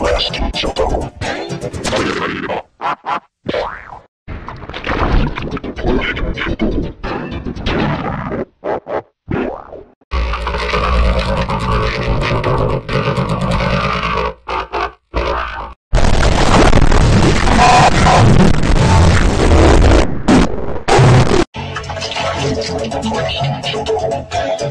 Last to.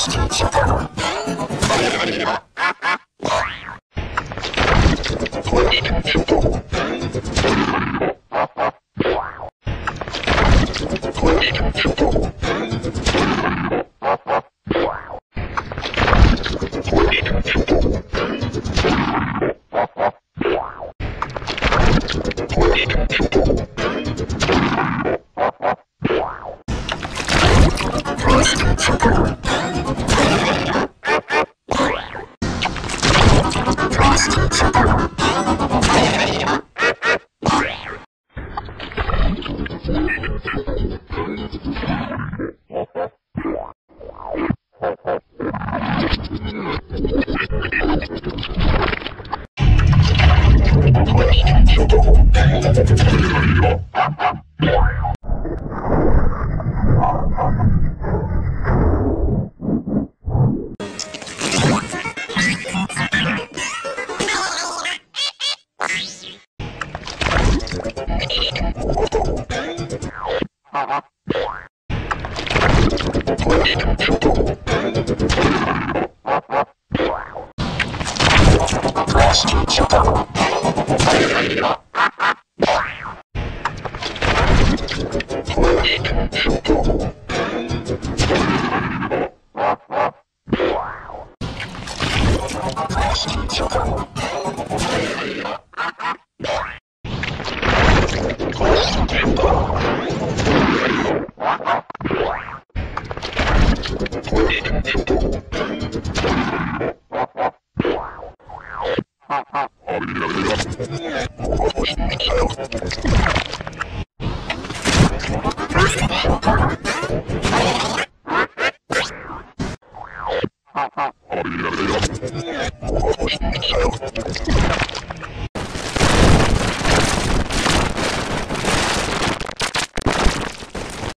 streets of Harlem. Cross Missile.